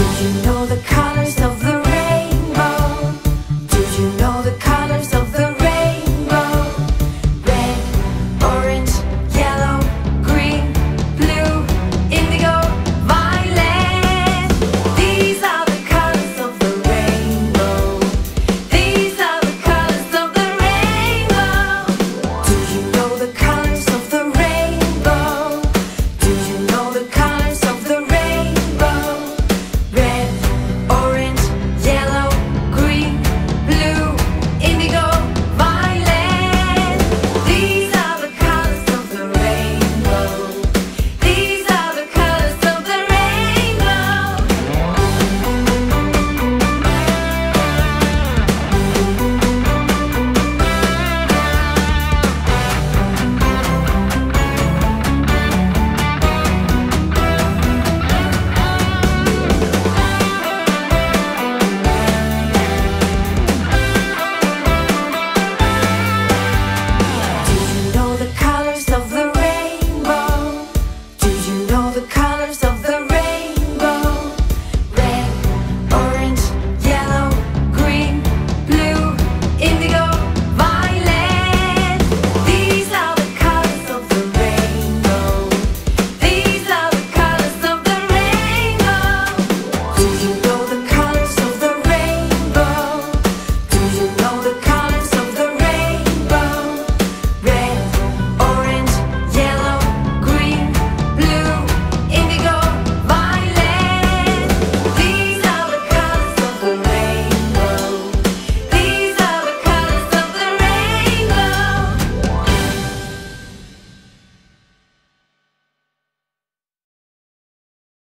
Did you know the